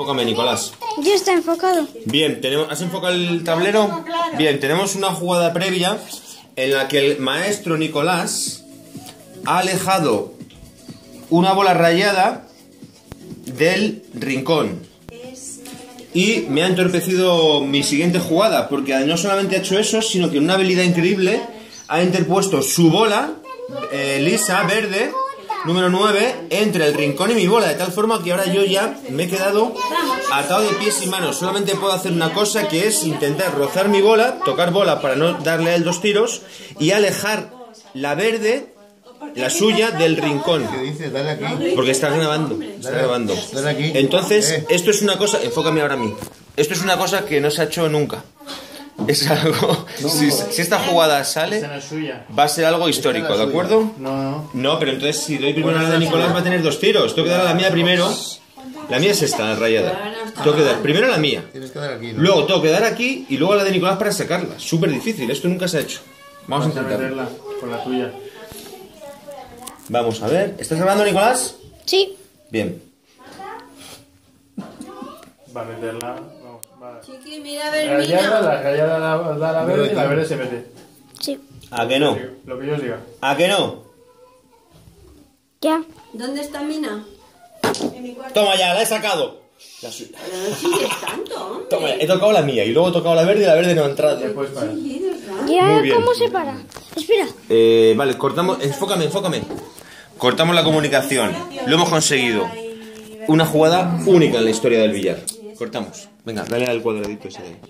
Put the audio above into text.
Enfócame, Nicolás. Ya está enfocado. Bien, tenemos, ¿has enfocado el tablero? Bien, tenemos una jugada previa en la que el maestro Nicolás ha alejado una bola rayada del rincón. Y me ha entorpecido mi siguiente jugada, porque no solamente ha hecho eso, sino que una habilidad increíble ha interpuesto su bola eh, lisa, verde, número 9, entre el rincón y mi bola, de tal forma que ahora yo ya me he quedado atado de pies y manos. Solamente puedo hacer una cosa que es intentar rozar mi bola, tocar bola para no darle a él dos tiros y alejar la verde, la suya, del rincón. ¿Qué dices? Dale aquí. Porque está grabando, está grabando. Entonces, Eh. esto es una cosa, enfócame ahora a mí. Esto es una cosa que no se ha hecho nunca. Es algo. Si, si esta jugada sale, no es va a ser algo histórico, ¿de suya. acuerdo? No, no. No, pero entonces si doy primero a la de Nicolás va a tener dos tiros. Tengo que dar a la mía primero. La mía es esta, la rayada. Tengo que dar primero a la mía. Tienes que dar aquí. ¿no? Luego tengo que dar aquí y luego a la de Nicolás para sacarla. Súper difícil, esto nunca se ha hecho. Vamos a Vas a intentarlo. con la tuya. Vamos a ver. ¿Estás grabando, Nicolás? Sí. Bien. Va a meterla. Vamos, va. Chiqui, mira, La rayada, Vermina. la da, la verde y la verde se mete. Sí. ¿A que no? Lo que yo os diga. ¿A que no? Ya. ¿Dónde está Mina? Toma ya, la he sacado. La suya. Pero no sigues tanto, hombre. Toma, ya, he tocado la mía y luego he tocado la verde y la verde no ha entrado. Después para. Seguidos, ¿no? Ya, Muy bien. ¿cómo se para? Espera. Eh, vale, cortamos. Enfócame, enfócame. Cortamos la comunicación. Lo hemos conseguido. Una jugada única en la historia del billar. Cortamos. Venga, dale al cuadradito ese ahí.